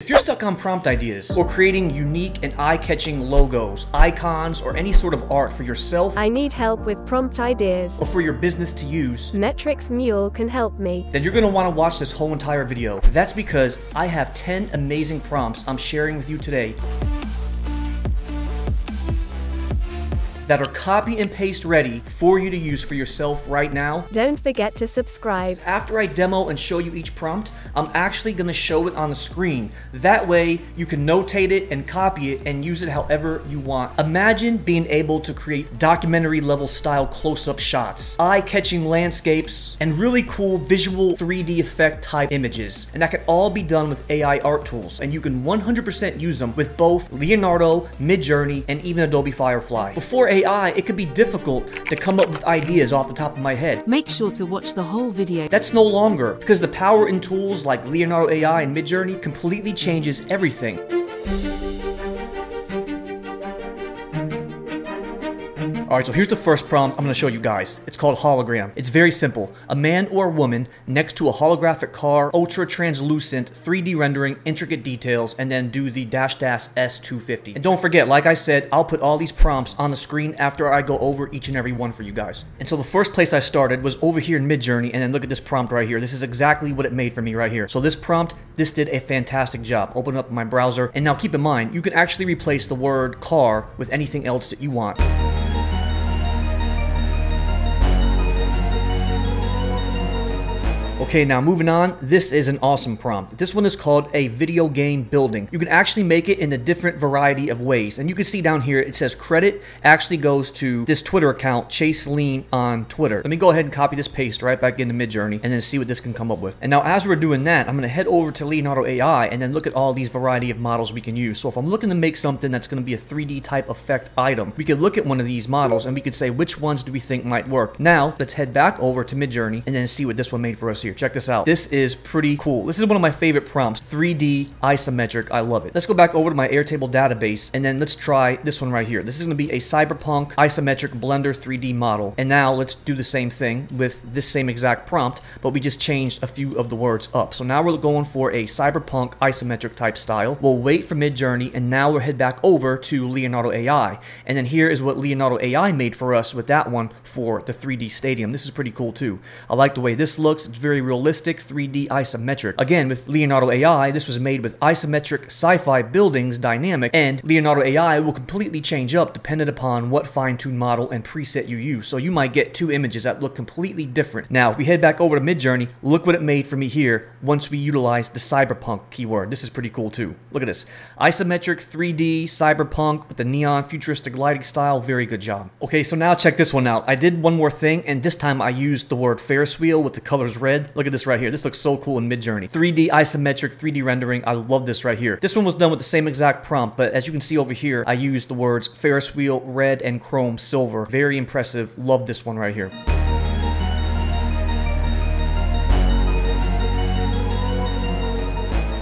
If you're stuck on prompt ideas or creating unique and eye-catching logos, icons, or any sort of art for yourself I need help with prompt ideas. or for your business to use, Metrics Mule can help me. then you're going to want to watch this whole entire video. That's because I have 10 amazing prompts I'm sharing with you today that are copy and paste ready for you to use for yourself right now Don't forget to subscribe. After I demo and show you each prompt, I'm actually going to show it on the screen. That way, you can notate it and copy it and use it however you want. Imagine being able to create documentary level style close-up shots, eye-catching landscapes, and really cool visual 3D effect type images. And that can all be done with AI art tools, and you can 100% use them with both Leonardo, Midjourney, and even Adobe Firefly. Before AI, it could be difficult to come up with ideas off the top of my head. Make sure to watch the whole video. That's no longer because the power in tools like Leonardo AI and Midjourney completely changes everything. Alright, so here's the first prompt I'm going to show you guys. It's called hologram. It's very simple. A man or a woman next to a holographic car, ultra translucent, 3D rendering, intricate details, and then do the dash dash S250. And don't forget, like I said, I'll put all these prompts on the screen after I go over each and every one for you guys. And so the first place I started was over here in Midjourney, and then look at this prompt right here. This is exactly what it made for me right here. So this prompt, this did a fantastic job. Open up my browser, and now keep in mind, you can actually replace the word car with anything else that you want. Okay, now moving on, this is an awesome prompt. This one is called a video game building. You can actually make it in a different variety of ways. And you can see down here, it says credit actually goes to this Twitter account, Chase Lean on Twitter. Let me go ahead and copy this paste right back into Midjourney and then see what this can come up with. And now as we're doing that, I'm gonna head over to Leonardo AI and then look at all these variety of models we can use. So if I'm looking to make something that's gonna be a 3D type effect item, we could look at one of these models and we could say which ones do we think might work. Now, let's head back over to Midjourney and then see what this one made for us here. Check this out. This is pretty cool. This is one of my favorite prompts. 3D isometric. I love it. Let's go back over to my Airtable database and then let's try this one right here. This is going to be a cyberpunk isometric blender 3D model. And now let's do the same thing with this same exact prompt, but we just changed a few of the words up. So now we're going for a cyberpunk isometric type style. We'll wait for Midjourney and now we'll head back over to Leonardo AI. And then here is what Leonardo AI made for us with that one for the 3D stadium. This is pretty cool too. I like the way this looks. It's very realistic. 3D isometric. Again, with Leonardo AI, this was made with isometric sci-fi buildings dynamic, and Leonardo AI will completely change up dependent upon what fine-tuned model and preset you use. So you might get two images that look completely different. Now, if we head back over to Midjourney, look what it made for me here once we utilize the cyberpunk keyword. This is pretty cool too. Look at this. Isometric 3D cyberpunk with the neon futuristic lighting style. Very good job. Okay, so now check this one out. I did one more thing, and this time I used the word Ferris wheel with the colors red. Look at this right here. This looks so cool in Midjourney. 3D isometric 3D rendering. I love this right here. This one was done with the same exact prompt, but as you can see over here, I used the words Ferris wheel, red, and chrome silver. Very impressive. Love this one right here.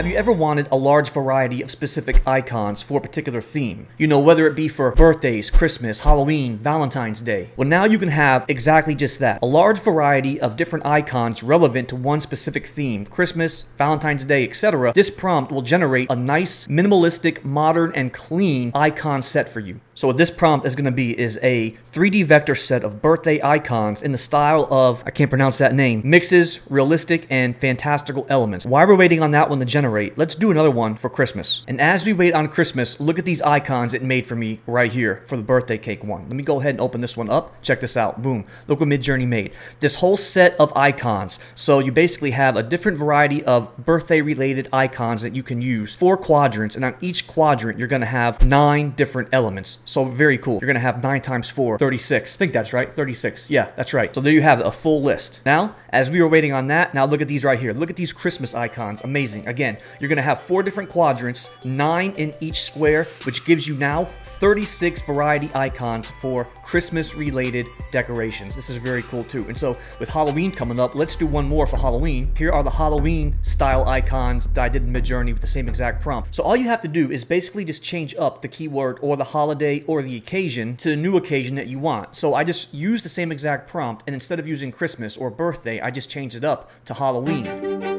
Have you ever wanted a large variety of specific icons for a particular theme? You know, whether it be for birthdays, Christmas, Halloween, Valentine's Day. Well, now you can have exactly just that. A large variety of different icons relevant to one specific theme, Christmas, Valentine's Day, etc. This prompt will generate a nice, minimalistic, modern, and clean icon set for you. So what this prompt is going to be is a 3D vector set of birthday icons in the style of, I can't pronounce that name, mixes, realistic, and fantastical elements. While we're waiting on that one to generate, let's do another one for Christmas. And as we wait on Christmas, look at these icons it made for me right here for the birthday cake one. Let me go ahead and open this one up. Check this out. Boom. Look what Midjourney made. This whole set of icons. So you basically have a different variety of birthday related icons that you can use. Four quadrants, and on each quadrant, you're going to have nine different elements. So very cool. You're going to have 9 times 4, 36. I think that's right. 36. Yeah, that's right. So there you have a full list. Now, as we were waiting on that, now look at these right here. Look at these Christmas icons. Amazing. Again, you're going to have four different quadrants, 9 in each square, which gives you now 36 variety icons for Christmas related decorations. This is very cool too. And so with Halloween coming up, let's do one more for Halloween. Here are the Halloween style icons that I did in Midjourney with the same exact prompt. So all you have to do is basically just change up the keyword or the holiday or the occasion to the new occasion that you want. So I just use the same exact prompt, and instead of using Christmas or birthday, I just change it up to Halloween.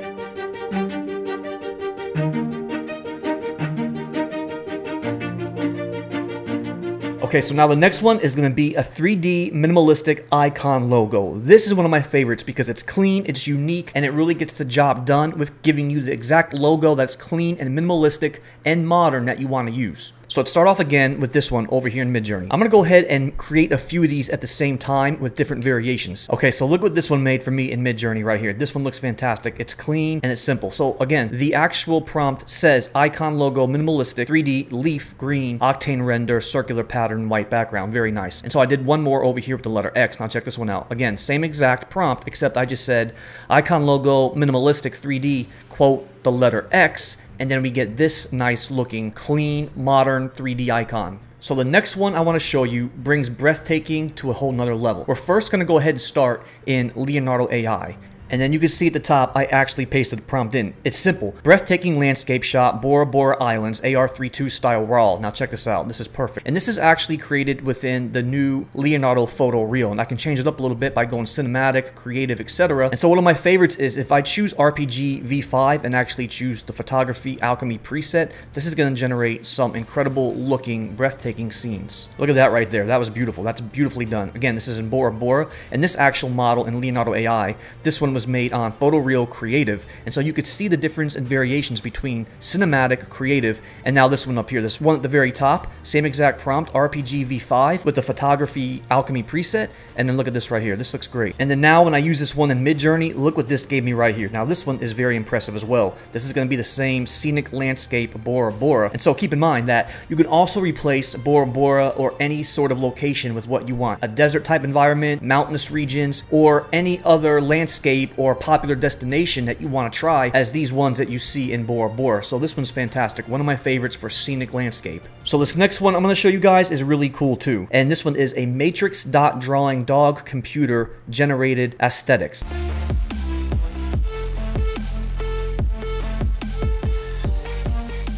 Okay, so now the next one is gonna be a 3D minimalistic icon logo. This is one of my favorites because it's clean, it's unique, and it really gets the job done with giving you the exact logo that's clean and minimalistic and modern that you wanna use. So let's start off again with this one over here in Midjourney. I'm gonna go ahead and create a few of these at the same time with different variations. Okay, so look what this one made for me in Midjourney right here. This one looks fantastic. It's clean and it's simple. So again, the actual prompt says icon logo, minimalistic, 3D, leaf, green, octane render, circular pattern, white background. Very nice. And so I did one more over here with the letter X. Now check this one out. Again, same exact prompt, except I just said icon logo, minimalistic, 3D, quote, the letter X, and then we get this nice looking, clean, modern 3D icon. So the next one I want to show you brings breathtaking to a whole nother level. We're first going to go ahead and start in Leonardo AI. And then you can see at the top, I actually pasted the prompt in. It's simple. Breathtaking landscape shot, Bora Bora Islands, AR32 style RAW. Now check this out. This is perfect. And this is actually created within the new Leonardo Photo Real. And I can change it up a little bit by going cinematic, creative, etc. And so one of my favorites is if I choose RPG V5 and actually choose the photography alchemy preset, this is going to generate some incredible looking, breathtaking scenes. Look at that right there. That was beautiful. That's beautifully done. Again, this is in Bora Bora. And this actual model in Leonardo AI, this one was was made on Photoreal Creative, and so you could see the difference and variations between Cinematic, Creative, and now this one up here. This one at the very top, same exact prompt, RPG V5 with the Photography Alchemy preset, and then look at this right here. This looks great. And then now when I use this one in Midjourney, look what this gave me right here. Now this one is very impressive as well. This is going to be the same scenic landscape Bora Bora, and so keep in mind that you can also replace Bora Bora or any sort of location with what you want. A desert type environment, mountainous regions, or any other landscape or popular destination that you want to try as these ones that you see in Bora Bora. So this one's fantastic. One of my favorites for scenic landscape. So this next one I'm going to show you guys is really cool too. And this one is a matrix dot drawing dog computer generated aesthetics.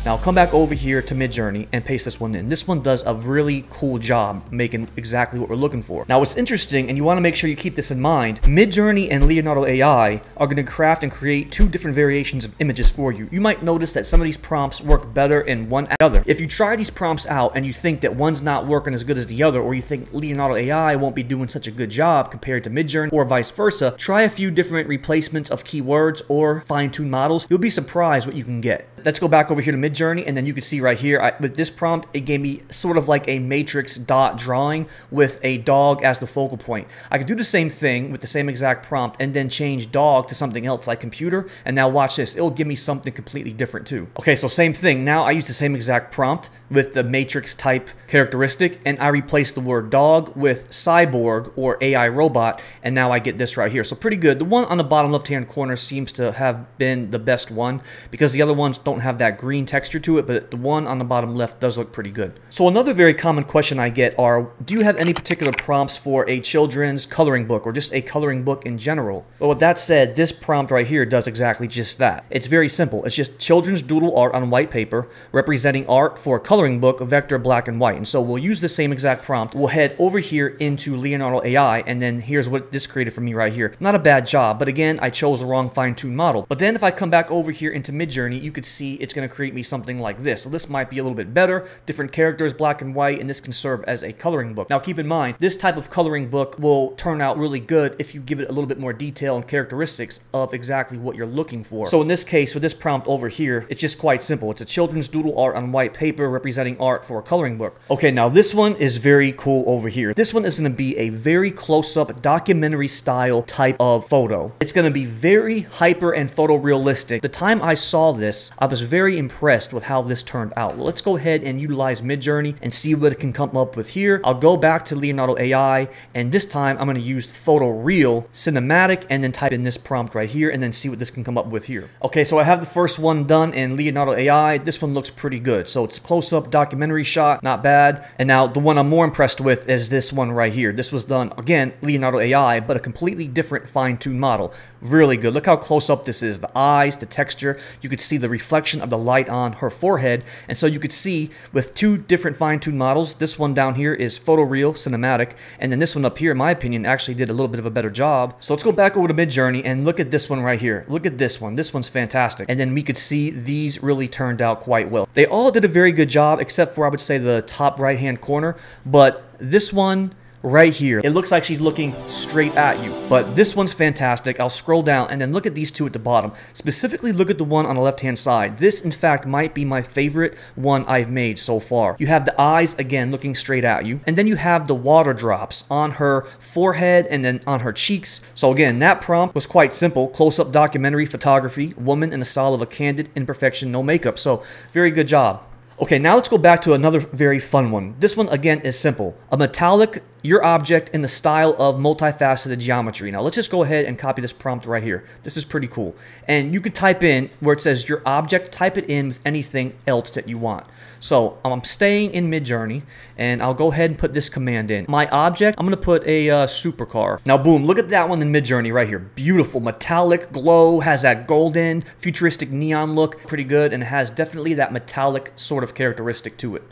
Now come back over here to Midjourney and paste this one in. This one does a really cool job making exactly what we're looking for. Now what's interesting, and you want to make sure you keep this in mind, Midjourney and Leonardo AI are going to craft and create two different variations of images for you. You might notice that some of these prompts work better in one other. If you try these prompts out and you think that one's not working as good as the other, or you think Leonardo AI won't be doing such a good job compared to Midjourney, or vice versa, try a few different replacements of keywords or fine-tuned models. You'll be surprised what you can get. Let's go back over here to Midjourney, and then you can see right here, I, with this prompt, it gave me sort of like a matrix dot drawing with a dog as the focal point. I could do the same thing with the same exact prompt and then change dog to something else like computer, and now watch this. It'll give me something completely different too. Okay, so same thing. Now I use the same exact prompt with the matrix type characteristic, and I replace the word dog with cyborg or AI robot, and now I get this right here. So pretty good. The one on the bottom left-hand corner seems to have been the best one because the other ones don't have that green texture to it, but the one on the bottom left does look pretty good. So another very common question I get are, do you have any particular prompts for a children's coloring book or just a coloring book in general? But with that said, this prompt right here does exactly just that. It's very simple. It's just children's doodle art on white paper representing art for a coloring book, vector black and white. And so we'll use the same exact prompt. We'll head over here into Leonardo AI, and then here's what this created for me right here. Not a bad job, but again, I chose the wrong fine-tuned model. But then if I come back over here into Midjourney, you could see it's going to create me something like this. So this might be a little bit better, different characters, black and white, and this can serve as a coloring book. Now keep in mind, this type of coloring book will turn out really good if you give it a little bit more detail and characteristics of exactly what you're looking for. So in this case, with this prompt over here, it's just quite simple. It's a children's doodle art on white paper representing art for a coloring book. Okay, now this one is very cool over here. This one is going to be a very close-up documentary style type of photo. It's going to be very hyper and photorealistic. The time I saw this, I was very impressed with how this turned out. Let's go ahead and utilize Midjourney and see what it can come up with here. I'll go back to Leonardo AI, and this time I'm going to use Photo Real Cinematic and then type in this prompt right here and then see what this can come up with here. Okay, so I have the first one done in Leonardo AI. This one looks pretty good. So it's a close-up documentary shot, not bad. And now the one I'm more impressed with is this one right here. This was done, again, Leonardo AI, but a completely different fine-tuned model. Really good. Look how close up this is. The eyes, the texture. You could see the reflection of the light on her forehead. And so you could see with two different fine-tuned models, this one down here is photoreal cinematic, and then this one up here, in my opinion, actually did a little bit of a better job. So let's go back over to Midjourney and look at this one right here. Look at this one. This one's fantastic. And then we could see these really turned out quite well. They all did a very good job, except for I would say the top right-hand corner, but this one right here. It looks like she's looking straight at you, but this one's fantastic. I'll scroll down and then look at these two at the bottom. Specifically, look at the one on the left-hand side. This, in fact, might be my favorite one I've made so far. You have the eyes, again, looking straight at you, and then you have the water drops on her forehead and then on her cheeks. So again, that prompt was quite simple. Close-up documentary photography, woman in the style of a candid imperfection, no makeup. So very good job. Okay, now let's go back to another very fun one. This one, again, is simple. A metallic your object in the style of multifaceted geometry. Now let's just go ahead and copy this prompt right here. This is pretty cool. And you could type in where it says your object, type it in with anything else that you want. So I'm staying in Midjourney and I'll go ahead and put this command in. My object, I'm gonna put a uh, supercar. Now boom, look at that one in Midjourney right here. Beautiful, metallic glow, has that golden, futuristic neon look, pretty good, and it has definitely that metallic sort of characteristic to it.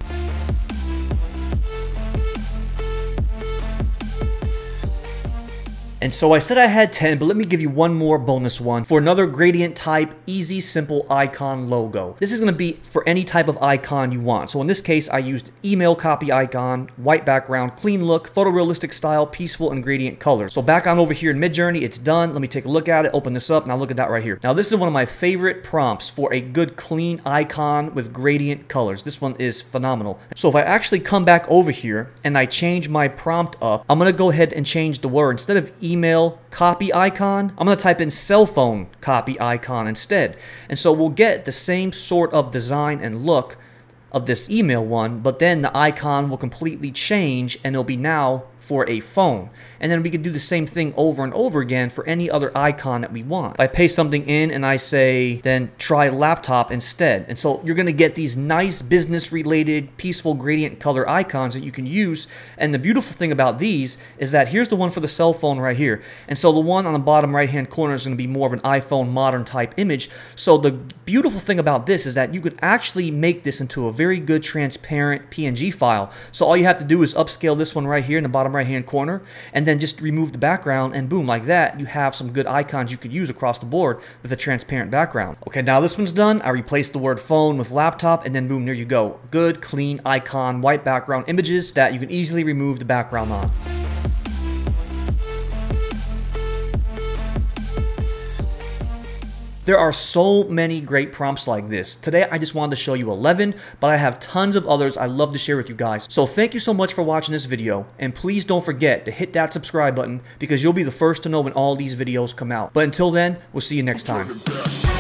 And so I said I had 10, but let me give you one more bonus one for another gradient type, easy, simple icon logo. This is gonna be for any type of icon you want. So in this case, I used email copy icon, white background, clean look, photorealistic style, peaceful, and gradient colors. So back on over here in Midjourney, it's done. Let me take a look at it, open this up, now look at that right here. Now this is one of my favorite prompts for a good clean icon with gradient colors. This one is phenomenal. So if I actually come back over here and I change my prompt up, I'm gonna go ahead and change the word. Instead of copy icon, I'm going to type in cell phone copy icon instead. And so we'll get the same sort of design and look of this email one, but then the icon will completely change and it'll be now for a phone. And then we can do the same thing over and over again for any other icon that we want. I paste something in and I say, then try laptop instead. And so you're gonna get these nice business related, peaceful gradient color icons that you can use. And the beautiful thing about these is that here's the one for the cell phone right here. And so the one on the bottom right hand corner is gonna be more of an iPhone modern type image. So the beautiful thing about this is that you could actually make this into a very good transparent PNG file. So all you have to do is upscale this one right here in the bottom right hand corner and then just remove the background and boom like that you have some good icons you could use across the board with a transparent background. Okay now this one's done. I replaced the word phone with laptop and then boom there you go. Good clean icon white background images that you can easily remove the background on There are so many great prompts like this. Today, I just wanted to show you 11, but I have tons of others I'd love to share with you guys. So thank you so much for watching this video, and please don't forget to hit that subscribe button because you'll be the first to know when all these videos come out. But until then, we'll see you next time.